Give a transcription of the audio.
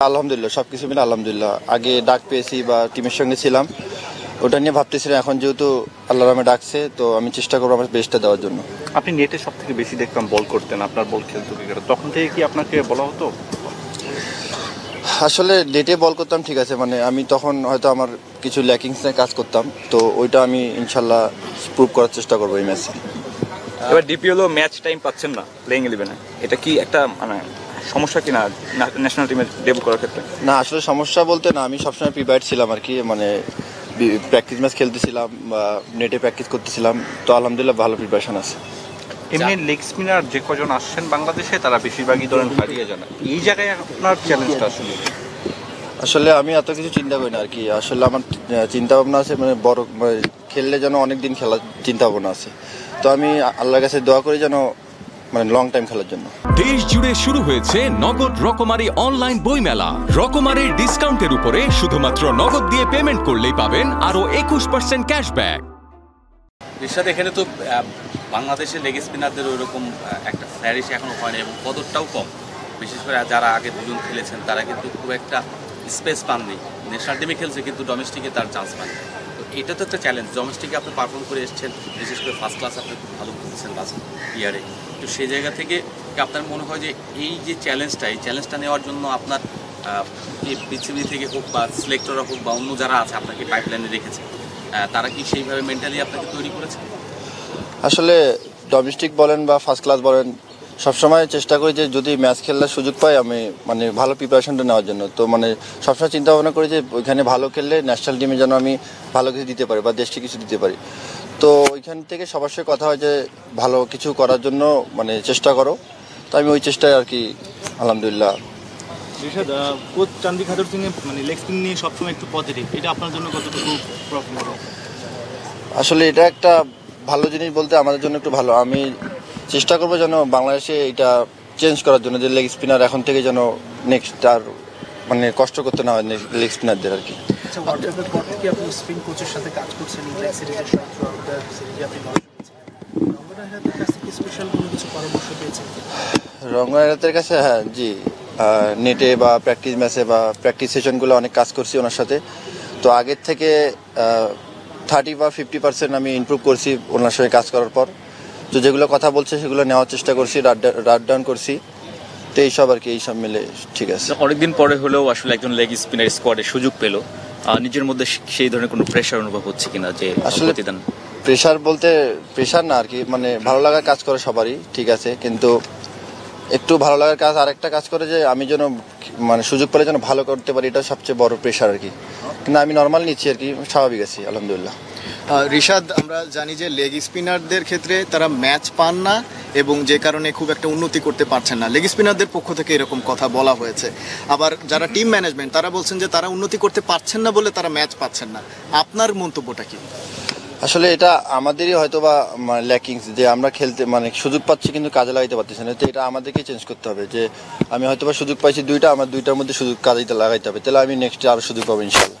আলহামদুলিল্লাহ সব কিছু মিলে আলহামদুলিল্লাহ। আগে ডাক পেয়েছি বা টিমের সঙ্গে ছিলাম। ওটা নিয়ে ভাবতেছিলাম এখন যেহেতু আল্লাহ রামে ডাকছে তো আমি চেষ্টা করব আমার বেস্টটা দেওয়ার জন্য। আপনি নেটে সব থেকে বেশি দেখতাম বল করতেন আপনার বল খেলতো তখন থেকে কি আপনাকে বলা হতো? আসলে ডেটে বল করতাম ঠিক আছে মানে আমি তখন হয়তো আমার কিছু ল্যাকিংস নিয়ে কাজ করতাম তো ওইটা আমি ইনশাল্লাহ প্রুভ করার চেষ্টা করব এই ম্যাচে এবার ডিপিএলও ম্যাচ টাইম পাচ্ছেন না প্লেইং ইলেভেনে এটা কি একটা মানে সমস্যা কিনা ন্যাশনাল টিমে ডেবু করার ক্ষেত্রে? না আসলে সমস্যা বলতে না আমি সবসময় প্রিপেয়ার্ড ছিলাম আর কি মানে প্র্যাকটিস ম্যাচ খেলতেছিলাম বা নেটে প্র্যাকটিস করতেছিলাম তো আলহামদুলিল্লাহ ভালো প্রিপারেশন আছে। এমনি লেগ স্পিনার যে কজন আসছেন বাংলাদেশে তারা বেশিরভাগই ধরেন হারিয়ে যান। এই জায়গায় আপনার চ্যালেঞ্জটা আসলে আসলে আমি এত কিছু চিন্তা করি না আর কি আসলে আমার চিন্তা ভাবনা আছে মানে বড় মানে খেললে যেন অনেক দিন খেলার চিন্তা ভাবনা আছে। তো আমি আল্লাহর কাছে দোয়া করি যেন মানে লং টাইম খেলার জন্য। দেশ জুড়ে শুরু হয়েছে নগদ রকমারি অনলাইন বইমেলা। রকমারির ডিসকাউন্টের উপরে শুধুমাত্র নগদ দিয়ে পেমেন্ট করলেই পাবেন আরও একুশ পার্সেন্ট ক্যাশব্যাক রিশাদ এখানে তো বাংলাদেশের লেগ স্পিনারদের ওইরকম একটা ফ্ল্যারিশ এখনও হয়নি এবং কদরটাও কম। বিশেষ করে যারা আগে দুজন খেলেছেন তারা কিন্তু খুব একটা স্পেস পাননি। ন্যাশনাল টিমে খেলছে কিন্তু ডোমেস্টিকে তার চান্স পাননি। এটা তো একটা চ্যালেঞ্জ ডোমেস্টিকে আপনি পারফর্ম করে এসেছেন, বিশেষ করে ফার্স্ট ক্লাস আপনি খুব ভালো খেলছেন লাস্ট ইয়ারে তো সেই জায়গা থেকে আপনার মনে হয় যে এই যে চ্যালেঞ্জটা এই চ্যালেঞ্জটা নেওয়ার জন্য আপনার পৃথিবী থেকে হোক বা সিলেক্টররা হোক বা অন্য যারা আছে আপনাকে পাইপলাইনে রেখেছে তারা কি সেইভাবে মেন্টালি আপনাকে তৈরি করেছে? আসলে ডোমেস্টিক বলেন বা ফার্স্ট ক্লাস বলেন সবসময় চেষ্টা করি যে যদি ম্যাচ খেলার সুযোগ পাই আমি মানে ভালো প্রিপারেশনটা নেওয়ার জন্য। তো মানে সবসময় চিন্তা ভাবনা করি যে ওইখানে ভালো খেললে ন্যাশনাল টিমে যেন আমি ভালো কিছু দিতে পারি বা দেশকে কিছু দিতে পারি। তো ওইখান থেকে সবার সঙ্গে কথা হয় যে ভালো কিছু করার জন্য মানে চেষ্টা করো। তো আমি ওই চেষ্টায় আর কি আলহামদুলিল্লাহ। রিশাদ কোচ চান্দি খাদর সিং মানে লেগ স্পিন নিয়ে সবসময় একটু পজিটিভ এটা আপনার জন্য কতটুকু আসলে এটা একটা ভালো জিনিস বলতে আমাদের জন্য একটু ভালো। আমি চেষ্টা করব যেন বাংলাদেশে এটা চেঞ্জ করার জন্য যে লেগ স্পিনার এখন থেকে যেন নেক্সট আর মানে কষ্ট করতে না হয় লেগ স্পিনারদের আর কি। আচ্ছা ওয়ার্ল্ড কাপের পর থেকে আপনি স্পিন কোচের সাথে কাজ করছেন ইংল্যান্ড সিরিজের সময় ফ্লোরিডা সিরিজে আপনি দল করেছেন? রঙ্গনা হেরাতের কাছ থেকে স্পেশাল কোনো কিছু পরামর্শ পেয়েছেন? রঙ্গনাথের কাছে হ্যাঁ জি নেটে বা প্র্যাকটিস ম্যাচে বা প্র্যাকটিস সেশনগুলো অনেক কাজ করছি ওনার সাথে। তো আগের থেকে থার্টি বা ফিফটি পার্সেন্ট আমি ইমপ্রুভ করছি ওনার সঙ্গে কাজ করার পর। তো যেগুলো কথা বলছে সেগুলো নেওয়ার চেষ্টা করছি রাট ডাউন করছি। তো এইসব আর কি এইসব মিলে ঠিক আছে। অনেকদিন পরে হলেও আসলে একজন লেগ স্পিনার স্কোয়াডে সুযোগ পেল। নিজের মধ্যে সেই ধরনের কোনো প্রেশার অনুভব হচ্ছে কিনা যে আসলে প্রেশার বলতে প্রেশার না আর কি মানে ভালো লাগার কাজ করে সবারই ঠিক আছে। কিন্তু একটু ভালো লাগার কাজ আরেকটা কাজ করে যে আমি যেন মানে সুযোগ পেলে যেন ভালো করতে পারি এটা সবচেয়ে বড় প্রেশার আর কি। কিন্তু আমি নর্মাল নিচ্ছি আর কি স্বাভাবিক আছি আলহামদুলিল্লাহ। রিশাদ, আমরা জানি যে লেগ স্পিনারদের ক্ষেত্রে তারা ম্যাচ পান না এবং যে কারণে খুব একটা উন্নতি করতে পারছেন না। লেগ স্পিনারদের পক্ষ থেকে এরকম কথা বলা হয়েছে। আবার যারা টিম ম্যানেজমেন্ট, তারা বলছেন যে তারা উন্নতি করতে পারছেন না বলে তারা ম্যাচ পাচ্ছেন না। আপনার মন্তব্যটা কি? আসলে এটা আমাদেরই হয়তো বা ল্যাকিংস যে আমরা খেলতে মানে সুযোগ পাচ্ছি কিন্তু কাজে লাগাইতে পারতেছি না। তো এটা আমাদেরকেই চেঞ্জ করতে হবে যে, আমি হয়তো বা সুযোগ পাইছি দুইটা, আমার দুইটার মধ্যে সুযোগ কাজে লাগাইতে হবে। তাহলে আমি নেক্সট আরও সুযোগ পাবো ইনশাল্লাহ